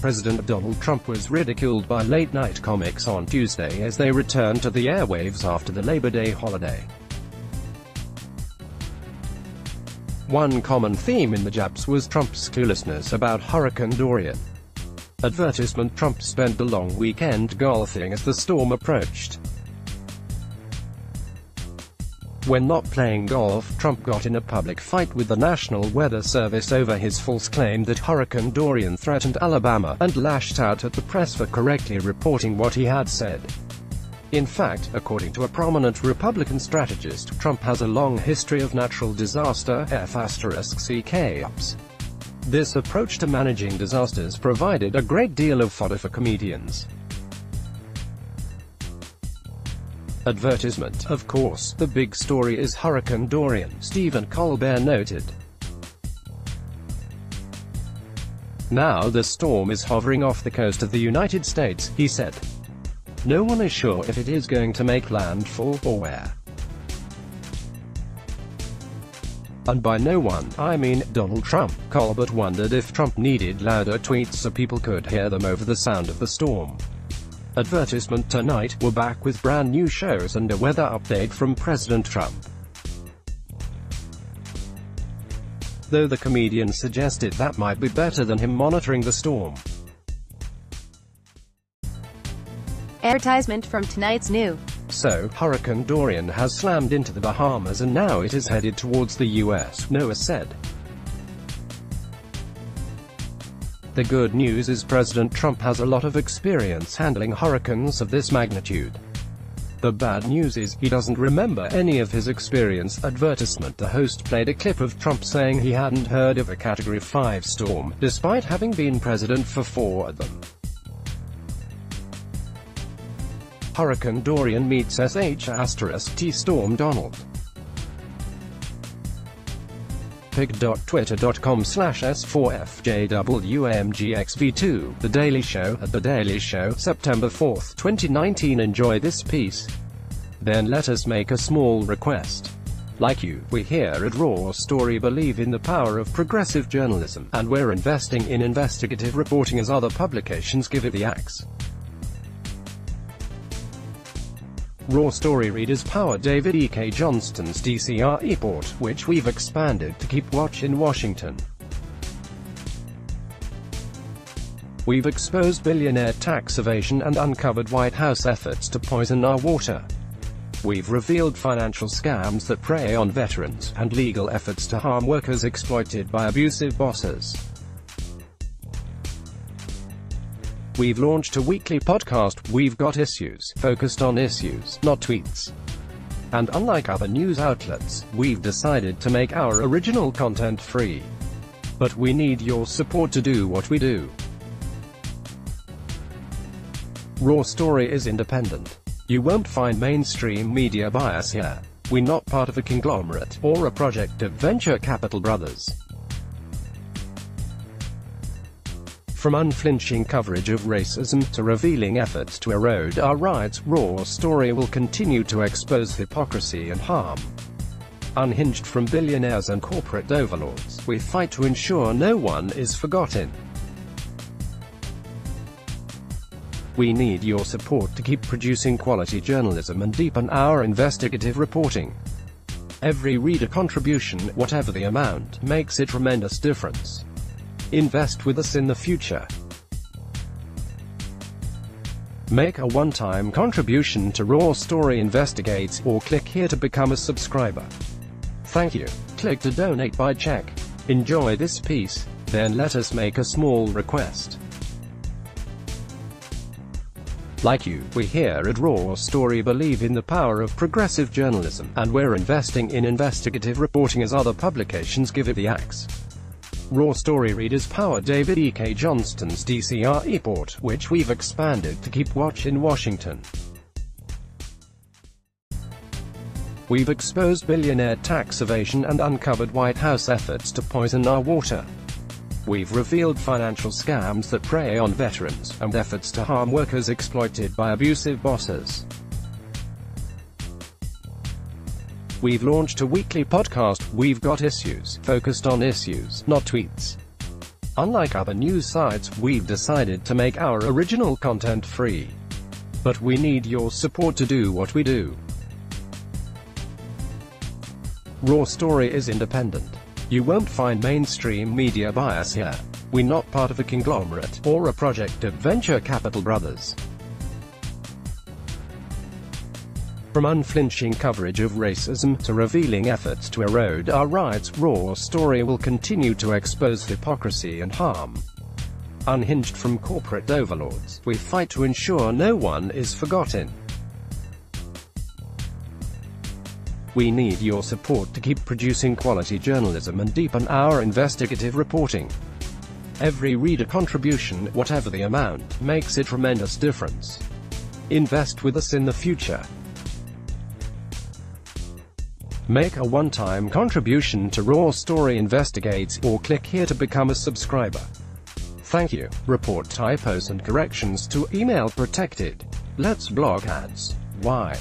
President Donald Trump was ridiculed by late-night comics on Tuesday as they returned to the airwaves after the Labor Day holiday. One common theme in the jabs was Trump's cluelessness about Hurricane Dorian. Advertisement Trump spent the long weekend golfing as the storm approached. When not playing golf, Trump got in a public fight with the National Weather Service over his false claim that Hurricane Dorian threatened Alabama, and lashed out at the press for correctly reporting what he had said. In fact, according to a prominent Republican strategist, Trump has a long history of natural disaster F***CK ups. This approach to managing disasters provided a great deal of fodder for comedians. Advertisement Of course, the big story is Hurricane Dorian, Stephen Colbert noted. Now the storm is hovering off the coast of the United States, he said. No one is sure if it is going to make landfall, or where. And by no one, I mean Donald Trump. Colbert wondered if Trump needed louder tweets so people could hear them over the sound of the storm. Advertisement tonight, we're back with brand new shows and a weather update from President Trump. Though the comedian suggested that might be better than him monitoring the storm. Advertisement from tonight's new. So, Hurricane Dorian has slammed into the Bahamas and now it is headed towards the US, NOAA said. The good news is President Trump has a lot of experience handling hurricanes of this magnitude. The bad news is, he doesn't remember any of his experience. Advertisement The host played a clip of Trump saying he hadn't heard of a Category 5 storm, despite having been president for four of them. Hurricane Dorian meets SH asterisk T storm Donald. pic.twitter.com slash s4fjwmgxv2, The Daily Show, at The Daily Show, September 4, 2019 Enjoy this piece. Then let us make a small request. Like you, we here at Raw Story believe in the power of progressive journalism, and we're investing in investigative reporting as other publications give it the axe. Raw Story Readers power David E. K. Johnston's DCR report, which we've expanded to keep watch in Washington. We've exposed billionaire tax evasion and uncovered White House efforts to poison our water. We've revealed financial scams that prey on veterans, and legal efforts to harm workers exploited by abusive bosses. We've launched a weekly podcast, We've Got Issues, focused on issues, not tweets. And unlike other news outlets, we've decided to make our original content free. But we need your support to do what we do. Raw Story is independent. You won't find mainstream media bias here. We're not part of a conglomerate, or a project of venture capital brothers. From unflinching coverage of racism, to revealing efforts to erode our rights, Raw Story will continue to expose hypocrisy and harm. Unhinged from billionaires and corporate overlords, we fight to ensure no one is forgotten. We need your support to keep producing quality journalism and deepen our investigative reporting. Every reader contribution, whatever the amount, makes a tremendous difference. Invest with us in the future. Make a one-time contribution to Raw Story Investigates, or click here to become a subscriber. Thank you. Click to donate by check. Enjoy this piece, then let us make a small request. Like you, we here at Raw Story believe in the power of progressive journalism, and we're investing in investigative reporting as other publications give it the axe. Raw Story Readers power David E. K. Johnston's DCR report, which we've expanded to keep watch in Washington. We've exposed billionaire tax evasion and uncovered White House efforts to poison our water. We've revealed financial scams that prey on veterans, and efforts to harm workers exploited by abusive bosses. We've launched a weekly podcast, We've Got Issues, focused on issues, not tweets. Unlike other news sites, we've decided to make our original content free. But we need your support to do what we do. Raw Story is independent. You won't find mainstream media bias here. We're not part of a conglomerate, or a project of venture capital brothers. From unflinching coverage of racism, to revealing efforts to erode our rights, Raw Story will continue to expose hypocrisy and harm. Unhinged from corporate overlords, we fight to ensure no one is forgotten. We need your support to keep producing quality journalism and deepen our investigative reporting. Every reader contribution, whatever the amount, makes a tremendous difference. Invest with us in the future. Make a one-time contribution to Raw Story Investigates, or click here to become a subscriber. Thank you. Report typos and corrections to email protected. Let's blog ads. Why?